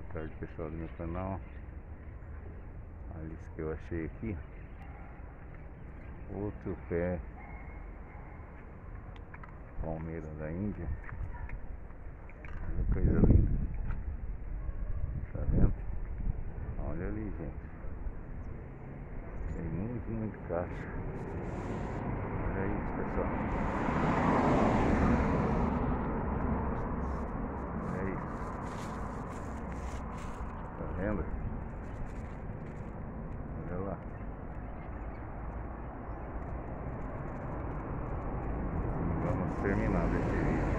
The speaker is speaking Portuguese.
Boa tarde pessoal do meu canal. Olha isso que eu achei aqui. Outro pé. Palmeira da Índia. Olha coisa linda. Tá vendo? Olha ali gente. Tem muito, muito cacho Olha isso pessoal vendo? Olha lá. Vamos terminar esse vídeo.